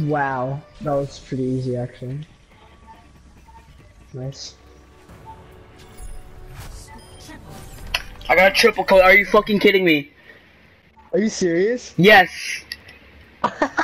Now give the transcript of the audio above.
Wow, that was pretty easy actually. Nice. I got a triple code. Are you fucking kidding me? Are you serious? Yes.